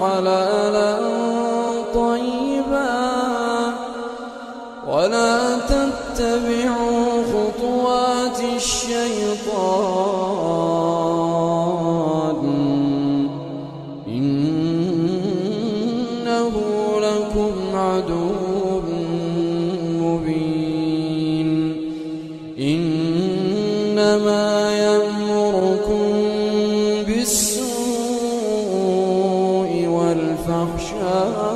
حلالا طيبا ولا تتبعوا خطوات الشيطان. إنه لكم عدو إنما يأمركم بالسوء والفحشاء